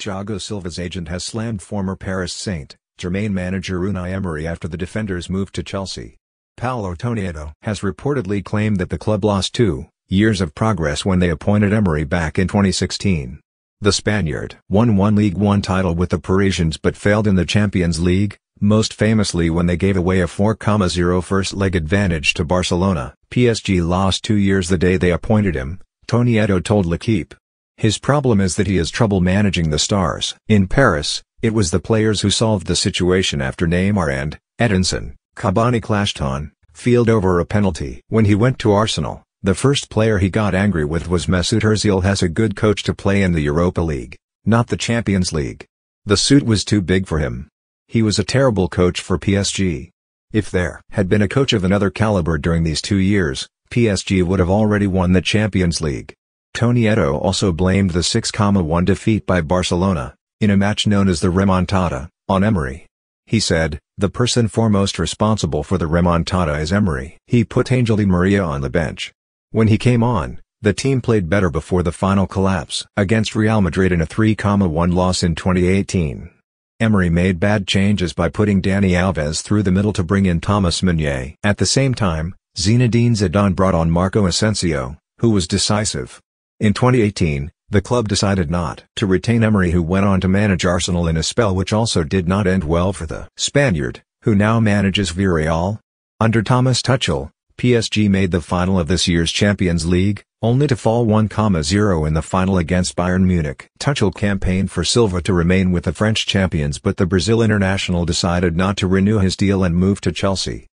Thiago Silva's agent has slammed former Paris Saint-Germain manager Unai Emery after the defender's moved to Chelsea. Paulo Tonietto has reportedly claimed that the club lost two years of progress when they appointed Emery back in 2016. The Spaniard won one League One title with the Parisians but failed in the Champions League, most famously when they gave away a 4-0 first-leg advantage to Barcelona. PSG lost two years the day they appointed him, Tonietto told L'Equipe. His problem is that he has trouble managing the stars. In Paris, it was the players who solved the situation after Neymar and Edinson Cavani clashed on field over a penalty. When he went to Arsenal, the first player he got angry with was Mesut Ozil has a good coach to play in the Europa League, not the Champions League. The suit was too big for him. He was a terrible coach for PSG. If there had been a coach of another caliber during these two years, PSG would have already won the Champions League. Tonietto also blamed the 6-1 defeat by Barcelona, in a match known as the remontada, on Emery. He said, the person foremost responsible for the remontada is Emery. He put Angel Di Maria on the bench. When he came on, the team played better before the final collapse against Real Madrid in a 3-1 loss in 2018. Emery made bad changes by putting Dani Alves through the middle to bring in Thomas Meunier. At the same time, Zinedine Zidane brought on Marco Asensio, who was decisive. In 2018, the club decided not to retain Emery who went on to manage Arsenal in a spell which also did not end well for the Spaniard, who now manages Villarreal. Under Thomas Tuchel, PSG made the final of this year's Champions League, only to fall 1-0 in the final against Bayern Munich. Tuchel campaigned for Silva to remain with the French champions but the Brazil international decided not to renew his deal and moved to Chelsea.